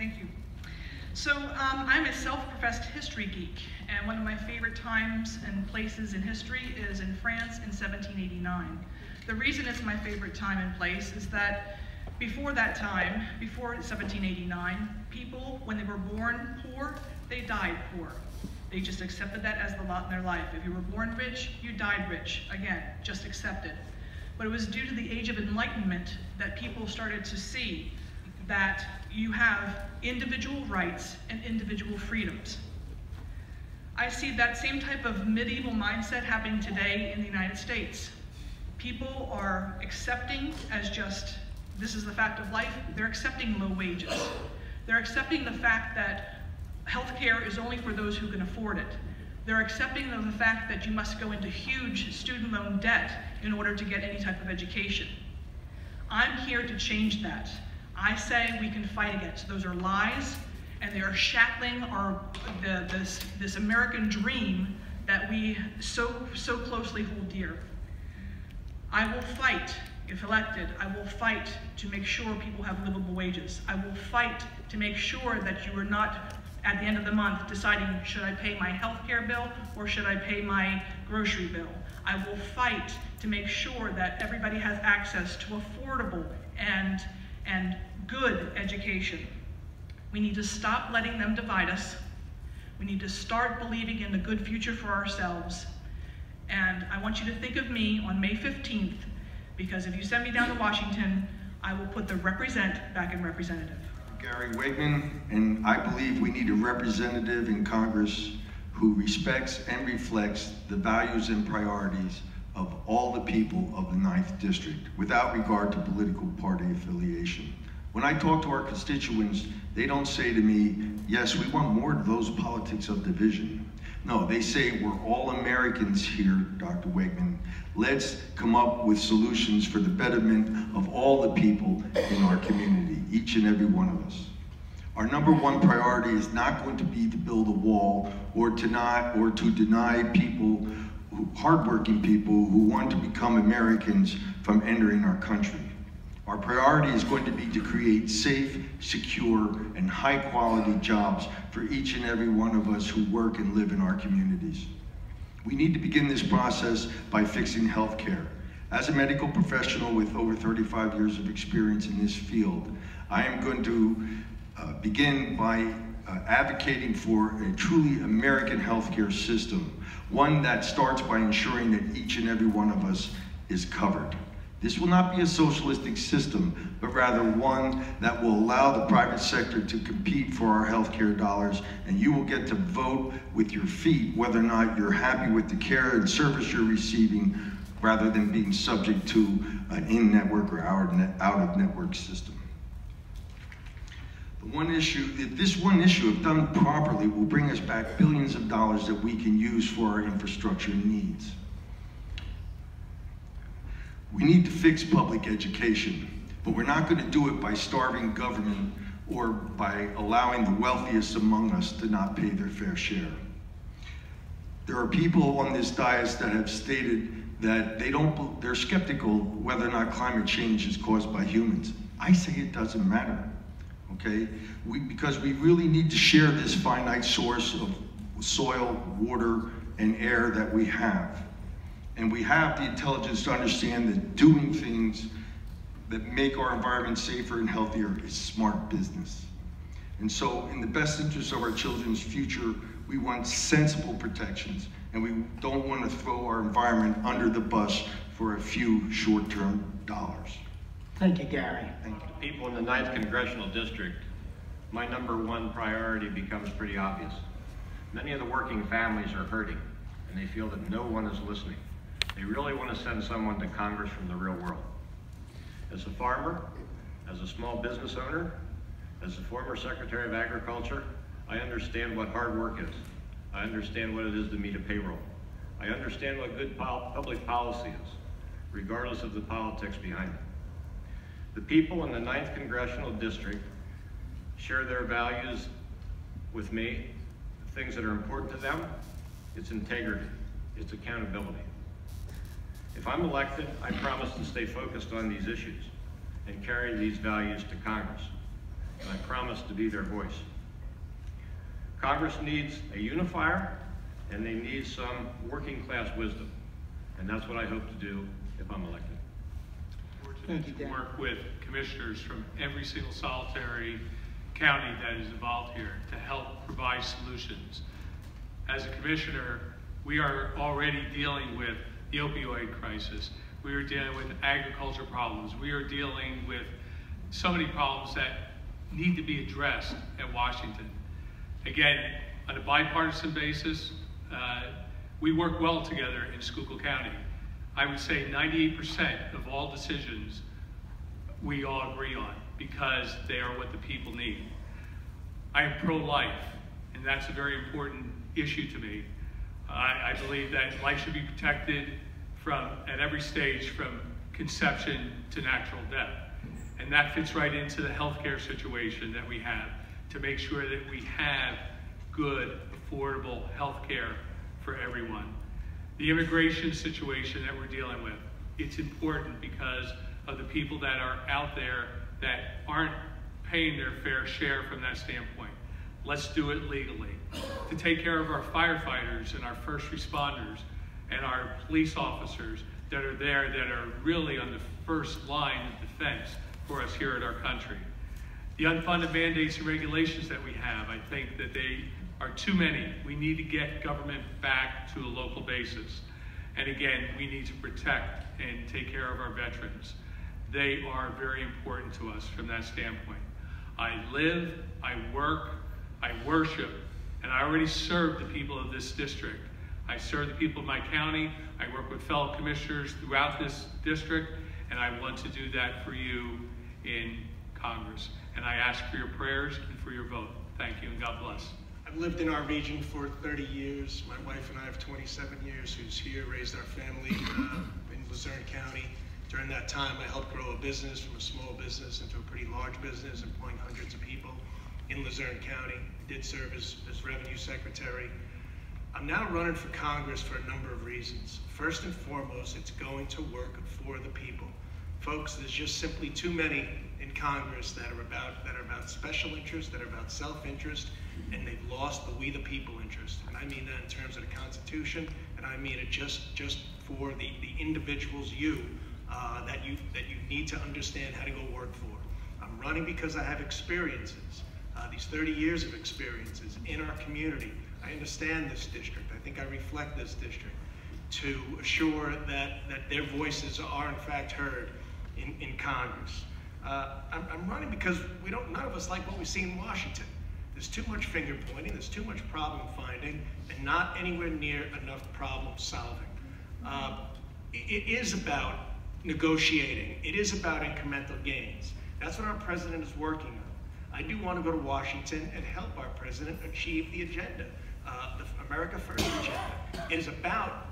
Thank you. So um, I'm a self-professed history geek, and one of my favorite times and places in history is in France in 1789. The reason it's my favorite time and place is that before that time, before 1789, people, when they were born poor, they died poor. They just accepted that as the lot in their life. If you were born rich, you died rich. Again, just accepted. But it was due to the age of enlightenment that people started to see that you have individual rights and individual freedoms. I see that same type of medieval mindset happening today in the United States. People are accepting as just, this is the fact of life, they're accepting low wages. They're accepting the fact that healthcare is only for those who can afford it. They're accepting of the fact that you must go into huge student loan debt in order to get any type of education. I'm here to change that. I say we can fight against. Those are lies, and they are shackling our the, this this American dream that we so so closely hold dear. I will fight if elected. I will fight to make sure people have livable wages. I will fight to make sure that you are not at the end of the month deciding should I pay my health care bill or should I pay my grocery bill. I will fight to make sure that everybody has access to affordable and, and good education. We need to stop letting them divide us. We need to start believing in the good future for ourselves. And I want you to think of me on May 15th, because if you send me down to Washington, I will put the represent back in representative. Gary Wegman, and I believe we need a representative in Congress who respects and reflects the values and priorities of all the people of the Ninth District, without regard to political party affiliation. When I talk to our constituents, they don't say to me, yes, we want more of those politics of division. No, they say we're all Americans here, Dr. Wegman. Let's come up with solutions for the betterment of all the people in our community, each and every one of us. Our number one priority is not going to be to build a wall or to not or to deny people, hardworking people who want to become Americans from entering our country. Our priority is going to be to create safe, secure, and high quality jobs for each and every one of us who work and live in our communities. We need to begin this process by fixing healthcare. As a medical professional with over 35 years of experience in this field, I am going to uh, begin by uh, advocating for a truly American healthcare system, one that starts by ensuring that each and every one of us is covered. This will not be a socialistic system, but rather one that will allow the private sector to compete for our healthcare dollars, and you will get to vote with your feet whether or not you're happy with the care and service you're receiving, rather than being subject to an in-network or out-of-network system. One issue, this one issue, if done properly, will bring us back billions of dollars that we can use for our infrastructure needs. We need to fix public education, but we're not going to do it by starving government or by allowing the wealthiest among us to not pay their fair share. There are people on this dais that have stated that they don't, they're skeptical whether or not climate change is caused by humans. I say it doesn't matter, okay? We, because we really need to share this finite source of soil, water, and air that we have. And we have the intelligence to understand that doing things that make our environment safer and healthier is smart business. And so in the best interest of our children's future, we want sensible protections and we don't want to throw our environment under the bus for a few short-term dollars. Thank you, Gary. Thank you. People in the 9th Congressional District, my number one priority becomes pretty obvious. Many of the working families are hurting and they feel that no one is listening. They really want to send someone to Congress from the real world. As a farmer, as a small business owner, as a former Secretary of Agriculture, I understand what hard work is. I understand what it is to meet a payroll. I understand what good public policy is, regardless of the politics behind it. The people in the 9th Congressional District share their values with me, the things that are important to them, it's integrity, it's accountability. If I'm elected, I promise to stay focused on these issues and carry these values to Congress. and I promise to be their voice. Congress needs a unifier, and they need some working class wisdom. And that's what I hope to do if I'm elected. Thank to work with commissioners from every single solitary county that is involved here to help provide solutions. As a commissioner, we are already dealing with the opioid crisis. We are dealing with agriculture problems. We are dealing with so many problems that need to be addressed at Washington. Again, on a bipartisan basis, uh, we work well together in Schuylkill County. I would say 98% of all decisions we all agree on because they are what the people need. I am pro-life, and that's a very important issue to me. I, I believe that life should be protected from, at every stage, from conception to natural death. And that fits right into the healthcare situation that we have to make sure that we have good, affordable healthcare for everyone. The immigration situation that we're dealing with, it's important because of the people that are out there that aren't paying their fair share from that standpoint. Let's do it legally. To take care of our firefighters and our first responders and our police officers that are there that are really on the first line of defense for us here in our country. The unfunded mandates and regulations that we have, I think that they are too many. We need to get government back to a local basis. And again, we need to protect and take care of our veterans. They are very important to us from that standpoint. I live, I work, I worship, and I already serve the people of this district. I serve the people of my county. I work with fellow commissioners throughout this district, and I want to do that for you in Congress. And I ask for your prayers and for your vote. Thank you, and God bless. I've lived in our region for 30 years. My wife and I have 27 years who's here, raised our family uh, in Luzerne County. During that time, I helped grow a business from a small business into a pretty large business, employing hundreds of people in Luzerne County. Did serve as, as revenue secretary. I'm now running for Congress for a number of reasons. First and foremost, it's going to work for the people. Folks, there's just simply too many in Congress that are about that are about special interests, that are about self-interest, and they've lost the we the people interest. And I mean that in terms of the Constitution, and I mean it just just for the, the individuals you uh, that you that you need to understand how to go work for. I'm running because I have experiences, uh, these 30 years of experiences in our community. I understand this district. I think I reflect this district to assure that, that their voices are in fact heard in, in Congress. Uh, I'm, I'm running because we don't, none of us like what we see in Washington. There's too much finger pointing, there's too much problem finding, and not anywhere near enough problem solving. Uh, it, it is about negotiating, it is about incremental gains. That's what our president is working on. I do want to go to Washington and help our president achieve the agenda, uh, the America First agenda. It is about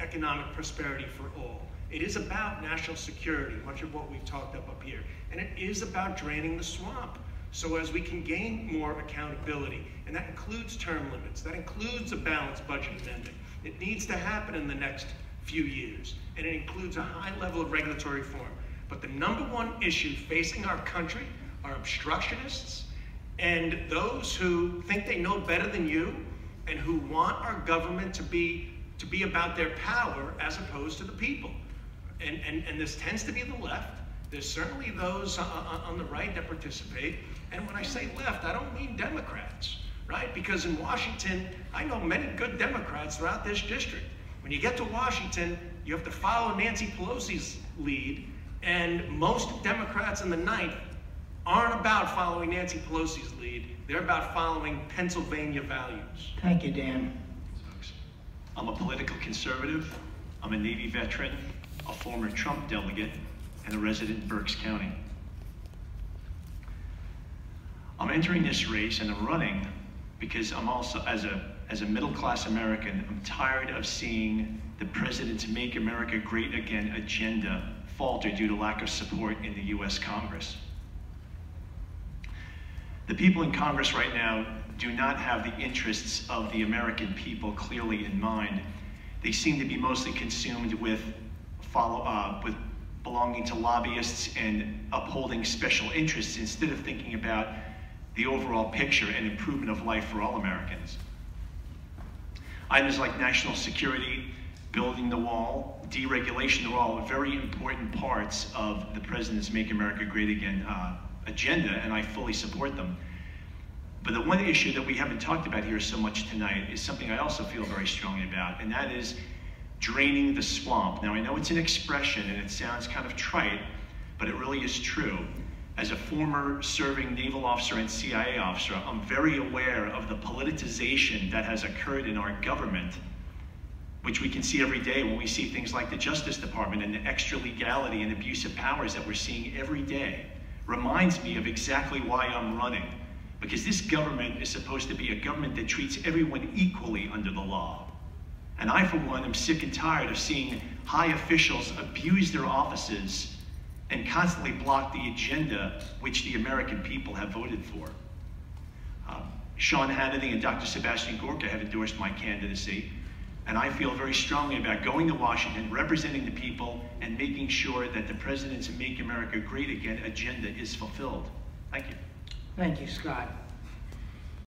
economic prosperity for all. It is about national security, much of what we've talked up up here. And it is about draining the swamp so as we can gain more accountability. And that includes term limits. That includes a balanced budget amendment. It needs to happen in the next few years. And it includes a high level of regulatory reform. But the number one issue facing our country are obstructionists and those who think they know better than you and who want our government to be to be about their power as opposed to the people. And, and, and this tends to be the left. There's certainly those on, on the right that participate. And when I say left, I don't mean Democrats, right? Because in Washington, I know many good Democrats throughout this district. When you get to Washington, you have to follow Nancy Pelosi's lead, and most Democrats in the ninth aren't about following Nancy Pelosi's lead. They're about following Pennsylvania values. Thank you, Dan. I'm a political conservative. I'm a Navy veteran, a former Trump delegate, and a resident in Berks County. I'm entering this race and I'm running because I'm also, as a, as a middle class American, I'm tired of seeing the president's Make America Great Again agenda falter due to lack of support in the US Congress. The people in Congress right now do not have the interests of the American people clearly in mind. They seem to be mostly consumed with follow uh, with belonging to lobbyists and upholding special interests instead of thinking about the overall picture and improvement of life for all Americans. Items like national security, building the wall, deregulation are all very important parts of the President's Make America Great Again uh, agenda, and I fully support them. But the one issue that we haven't talked about here so much tonight is something I also feel very strongly about, and that is draining the swamp. Now, I know it's an expression and it sounds kind of trite, but it really is true. As a former serving naval officer and CIA officer, I'm very aware of the politicization that has occurred in our government, which we can see every day when we see things like the Justice Department and the extra legality and abuse of powers that we're seeing every day. Reminds me of exactly why I'm running. Because this government is supposed to be a government that treats everyone equally under the law. And I, for one, am sick and tired of seeing high officials abuse their offices and constantly block the agenda which the American people have voted for. Uh, Sean Hannity and Dr. Sebastian Gorka have endorsed my candidacy, and I feel very strongly about going to Washington, representing the people, and making sure that the President's Make America Great Again agenda is fulfilled. Thank you. Thank you, Scott.